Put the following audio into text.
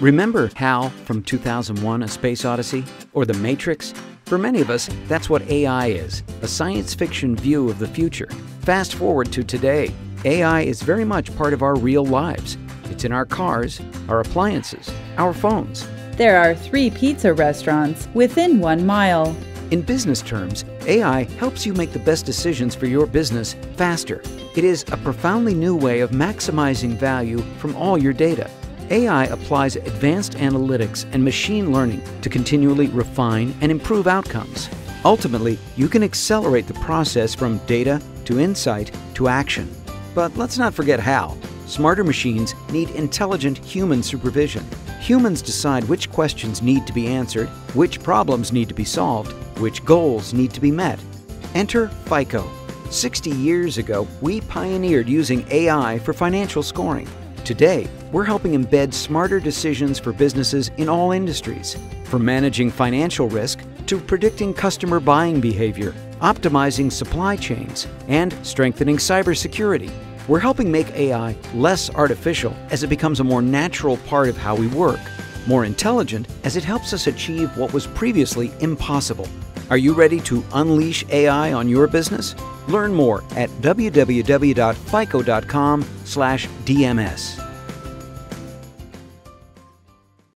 Remember HAL from 2001 A Space Odyssey? Or The Matrix? For many of us, that's what AI is a science fiction view of the future. Fast forward to today. AI is very much part of our real lives. It's in our cars, our appliances, our phones. There are three pizza restaurants within one mile. In business terms, AI helps you make the best decisions for your business faster. It is a profoundly new way of maximizing value from all your data. AI applies advanced analytics and machine learning to continually refine and improve outcomes. Ultimately, you can accelerate the process from data to insight to action. But let's not forget how. Smarter machines need intelligent human supervision. Humans decide which questions need to be answered, which problems need to be solved, which goals need to be met. Enter FICO. 60 years ago, we pioneered using AI for financial scoring. Today, we're helping embed smarter decisions for businesses in all industries, from managing financial risk to predicting customer buying behavior, optimizing supply chains, and strengthening cybersecurity. We're helping make AI less artificial as it becomes a more natural part of how we work, more intelligent as it helps us achieve what was previously impossible. Are you ready to unleash AI on your business? Learn more at www.fico.com/dms.